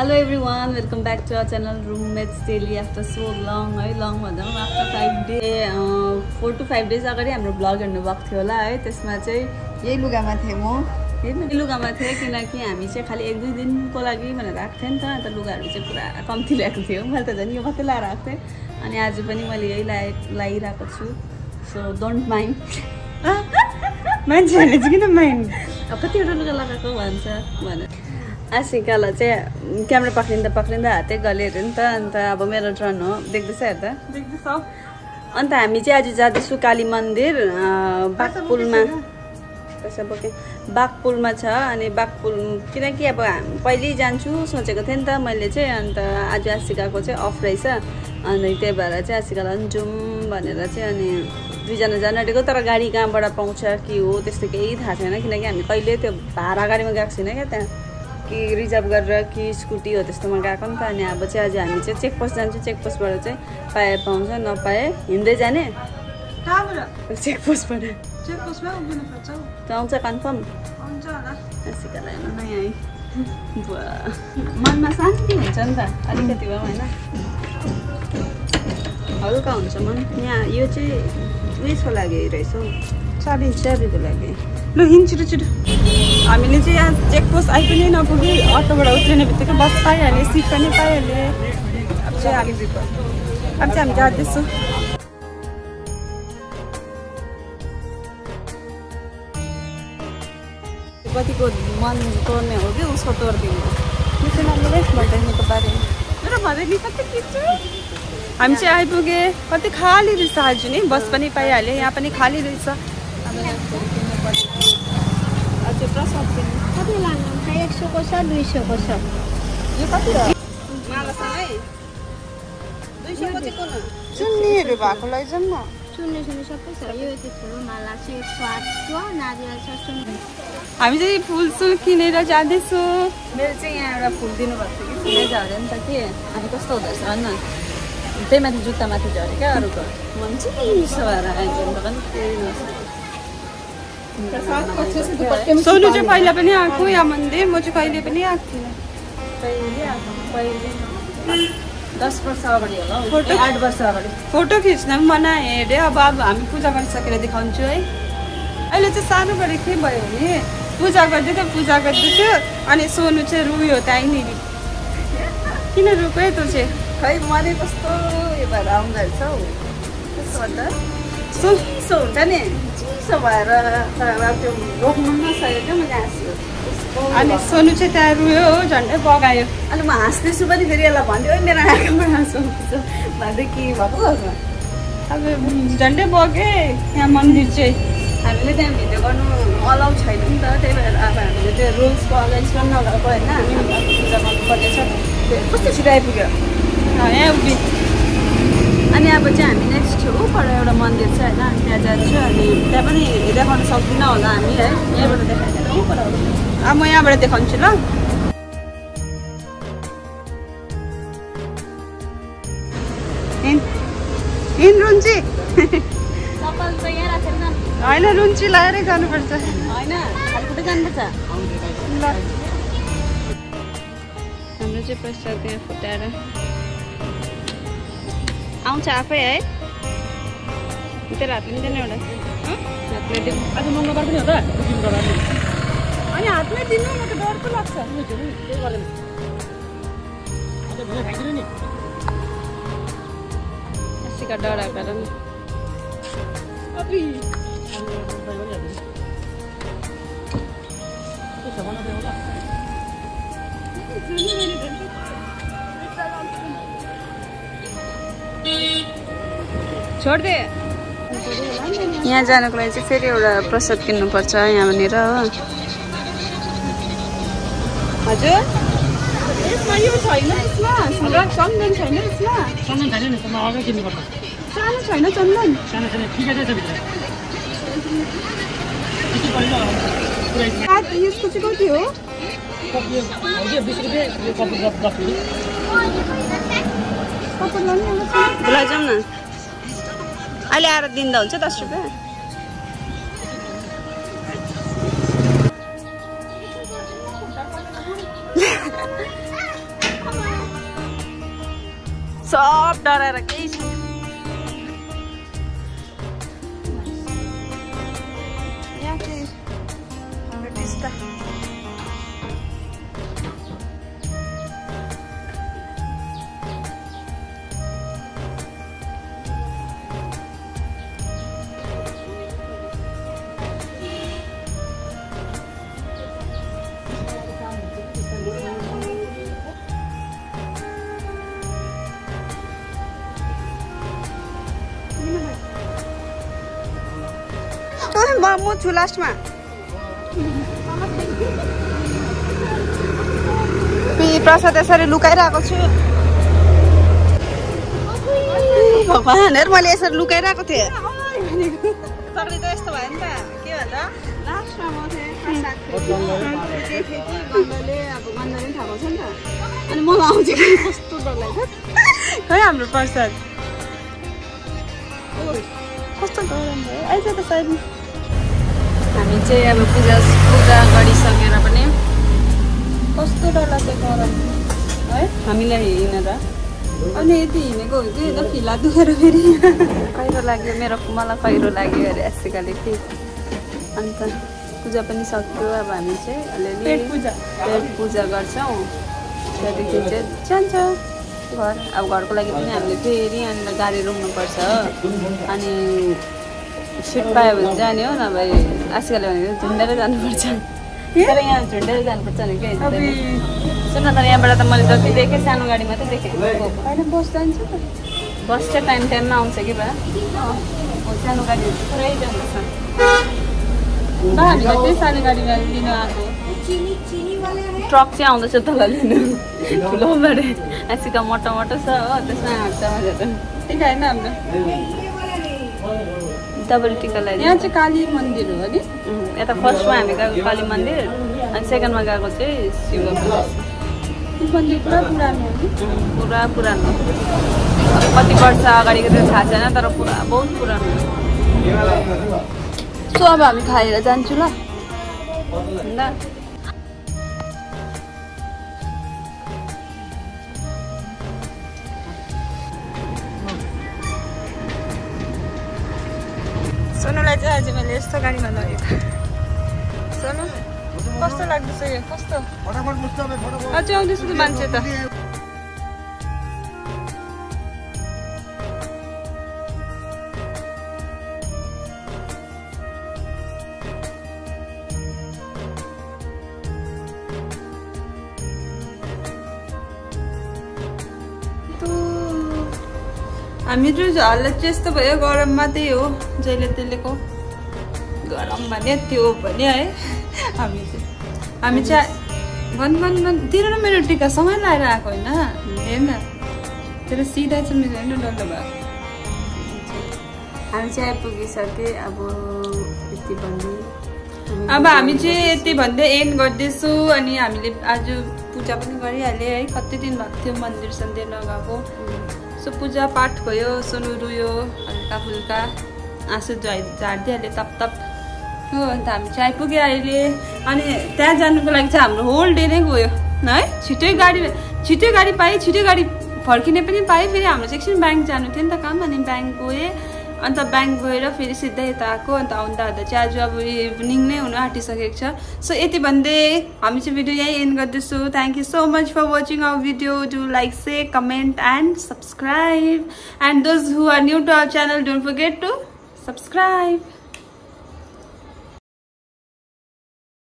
Hello everyone welcome back to our channel roommates daily after so long है long भन्दा पनि after five day four to five days अगाडि हाम्रो blog हेर्नु भएको थियो होला है। त्यसमा चाहिँ यही लुगामा थिएँ म। यही लुगामा थिएँ किनकि हामी चाहिँ खालि एक दुई दिनको लागि भनेर आएको थिएँ नि त अन्त लुगाहरू चाहिँ पुरा कम्ती ल्याएको थियो। मैले त झन् यो मात्रै लगाएर आएको थिएँ अनि आज पनि मैले यही लाए लगाइरहेको छु। सो डोन्ट माइन्ड मान्छेहरूले चाहिँ किन माइन्ड कतिवटा लुगा लगाएको भन्छ भनेर। आसिकालाई चाहिँ क्यामेरा पक्रिँदा पक्रिँदा हातै गल्यो अरे नि त अन्त अब मेरो टर्न हो देख्दैछ हेर्दा देख्दैछौ अन्त हामी चाहिँ आज जाँदैछौँ काली मन्दिर बाघपुलमा पैसा बोकेँ बाघपुलमा छ अनि बाघपुल किनकि अब पहिल्यै जान्छु सोचेको थिएँ नि त मैले चाहिँ अन्त आज आसिकाको चाहिँ अफ रहेछ अनि त्यही भएर चाहिँ आसिकालाई पनि जाउँ भनेर चाहिँ अनि दुईजना जानु आँटेको तर गाडी कहाँबाट पाउँछ के हो त्यस्तो केही थाहा छैन किनकि हामी कहिले त्यो भाडा गाडीमा गएको छैन क्या त्यहाँ कि रिजर्भ गरेर कि स्कुटी हो त्यस्तोमा गएको नि त। अनि अब चाहिँ आज हामी चाहिँ चेकपोस्ट जान्छौँ। चेकपोस्टबाट चाहिँ पाए पाउँछ नपाए हिँड्दै जाने। चेकपोस्टबाट। त आउँछ कन्फर्म। मनमा शान्ति हुन्छ नि त। अलिकति भए पनि होइन। हल्का हुन्छ मन। यहाँ यो चाहिँ उयसको लागि रहेछ हौ चाबी चाबीको लागि लु हिँड छिटो छिटो हामीले चाहिँ यहाँ चेक पोस्ट आइपुग्नै नपुगे अटोबाट उत्रिने बित्तिकै बस पाइहालेँ सिट पनि पाइहालेँ अब चाहिँ हामी अब चाहिँ हामी जाँदैछौँ कतिको मन तोड्ने हो कि उसको तोडिदिने मिठो नमिले भैलेनीको बारेमा मेरो भदैनी कति खिच्छु हामी चाहिँ आइपुगे। कति खाली रहेछ आज नि? बस पनि पाइहाल्यो यहाँ पनि खाली रहेछ। एक सौको छ दुई सौको छ? चुन्नीहरू भएको लैजाउँ न। सुन्ने सुन्ने सबै छ। यो त्यस्तो माला चाहिँ एक सौ आठ छ नारियल छ सुन्ने। हामी चाहिँ फुल सुल किनेर जाँदैछौँ। मेरो चाहिँ यहाँ एउटा फुल दिनुभएको थियो कि फुलै झऱ्यो नि त कि? अनि कस्तो हुँदो रहेछ भन् न। त्यही माथि जुत्ता माथि झऱ्यो क्या अरूको मन चाहिँ चिसो भएर आइदिनु त पनि केही नसक्यो सोनु चाहिँ पहिला पनि आएको यहाँ मन्दिर म चाहिँ कहिले पनि आएको थिइनँ फोटो? ए, आठ वर्ष अगाडि फोटो खिच्न पनि मना हेरेँ अब अब हामी पूजा गरिसकेर देखाउँछु है अहिले चाहिँ सानोबाट के भयो भने पूजा गर्दै थियो पूजा गर्दै थियो अनि सोनु चाहिँ रुयो त्यहीँनिर किन रुको है तँ चाहिँ खै मनै कस्तो? उयो भएर आउँदो रहेछ हौ। त्यसो सो चिसो हुन्छ नि। चिसो भएर तर अब त्यो रोक्नु पनि नसकेको क्या मैले हाँस्यो। अनि सोनु चाहिँ त्यहाँ रुयो हो झन्डै बगायो। अनि म हाँस्दैछु पनि फेरि यसलाई भन्दै "ओइ, मेरो आँखामा हाँसो भन्दै के भएको अब झन्डै बगे यहाँ मन्दिर चाहिँ। हामीले त्यहाँ भिडियो गर्नु अलाउ छैन नि त। त्यही भएर अब हामीले त्यो रुल्सको अगेन्स्ट पनि नगरेको होइन। हाम्रो पूजा गर्नुपर्ने छ त्यो कस्तो छिटो आइपुग्यो? उभि। अनि अब चाहिँ हामी नेक्स्ट छेउबाट एउटा मन्दिर छ होइन अनि त्यहाँ जान्छु अनि त्यहाँ पनि देखाउन सक्दिनँ होला हामी है। यहाँबाट देखाइदिएर ऊपर आउँछ। अब म यहाँबाट देखाउँछु ल। हिँड रुन्ची। होइन रुन्ची लगाएरै जानुपर्छ। होइन खालकुटै जानुपर्छ। ल। हाम्रो चाहिँ प्रसाद यहाँ फुटाएर। आउँछ आफै है तेरो हात लिँदैन एउटा हातले दिउँ आज मङ्गलबार पनि हो त अनि हातमै दिनु म त डर पो छोडिदे यहाँ जानको लागि चाहिँ फेरि एउटा प्रसाद किन्नुपर्छ यहाँनिर हो। हजुर। यसमा यो छैन चन्दन छैन यसमा। सानो छैन चन्दन। काठ यसको चाहिँ कति हो? जाउँ न अहिले आएर दिँदा हुन्छ दस रुपियाँ सब डराएर केही म छु लास्टमा। प्रसाद यसरी लुकाइरहेको छु। भगवान् हेर मैले यसरी लुकाइरहेको थिएँ। तक्री त यस्तो भयो नि त के भन्दा लास्टमा म चाहिँ थाहा पाउँछ नि त। अनि मलाई आउँछ कि कस्तो डर लाग्छ खै हाम्रो प्रसाद? कस्तो गरम भयो आइज त साइड हामी चाहिँ अब पूजा पूजा गरिसकेर पनि कस्तो डर लाग्छ गरम है? हामीलाई हिँडेर अनि यति हिँडेको हो कि? त फिला दुखेर फेरि। पहिरो लाग्यो मेरो मलाई पहिरो लाग्यो अरे आजकल कि अन्त पूजा पनि सक्यो। अब हामी चाहिँ अलिअलि पेट पूजा। पेट पूजा गर्छौँ। त्यहाँदेखि चाहिँ जान्छ घर। अब घरको लागि पनि हामीले फेरि यहाँनिर गाडी रोक्नुपर्छ अनि सिट पायो भने जाने हो नभए आजकल भनेको झुन्डेर जानुपर्छ तर यहाँ झुन्डेर जानुपर्छ नि के सुन त यहाँबाट त मैले जति देखेँ सानो गाडी मात्रै देखेँ बस जान्छ त बस चाहिँ टाइम टाइममा आउँछ कि बा हो सानो गाडीहरू पुरै जानुपर्छ ल हामीलाई त्यही सानो गाडीमा लिनु आएको ट्रक चाहिँ आउँदैछ तल लिनु ठुलो बडे आसिका मोटो मोटो छ हो त्यसमा हाट्छ मजा त ठिक होइन हाम्रो डबल टिका यहाँ लगाइदिन्छ चाहिँ काली मन्दिर हो नि? यता फर्स्टमा हामी गएको काली मन्दिर अनि सेकेन्डमा गएको चाहिँ शिव मन्दिर। पुरा पुरानो हो नि? पुरा पुरानो। अब कति वर्ष अगाडिको चाहिँ थाहा छैन तर पुरा बहुत पुरानो। सो अब हामी खाएर जान्छु ल। ल चाहिँ आज मैले यस्तो गाडीमा लगेको सोनु कस्तो लाग्दैछ यो कस्तो अझै आउँदैछ त मान्छे त हामीहरू हालत चाहिँ यस्तो भयो गरममा त्यही हो जहिले त्यसलेको गरम भने त्यो भने है। हामी चाहिँ हामी चाहिँ भन भन भन तेरो र मेरो टिका सँगै लगाएर आएको होइन। हेर न तेरो सिधा चाहिँ मेरो हेर्नु डल्लो भयो। हामी चाहिँ आइपुगिसके अब यति भन्ने। अब हामी चाहिँ यति भन्दै एन्ड गर्दैछु अनि हामीले आज पूजा पनि गरिहाल्यो है। कति दिन भएको थियो मन्दिर सन्दिर नगएको। सो पूजा पाठ भयो सोनु रुयो हल्का फुल्का आँसु झै झारिदिइहाल्यो तप तप हो अन्त हामी चाहिँ आइपुग्यो अहिले। अनि त्यहाँ जानुको लागि चाहिँ हाम्रो होल डे नै गयो है? छिटै गाडी छिटै गाडी पाएँ छिटै गाडी फर्किने पनि पाएँ फेरि हाम्रो चाहिँ एकछिन ब्याङ्क जानु थियो नि त काम अनि ब्याङ्क गएँ। अन्त ब्याङ्क गएर फेरि सिधै यता आएको अन्त आउँदा आउँदा चाहिँ आज अब इभिनिङ नै हुनु आँटिसकेको छ। सो यति भन्दै हामी चाहिँ भिडियो यहीँ एन्ड गर्दैछु। Thank you so much for watching our video do like share comment and subscribe and those who are new to our channel don't forget to subscribe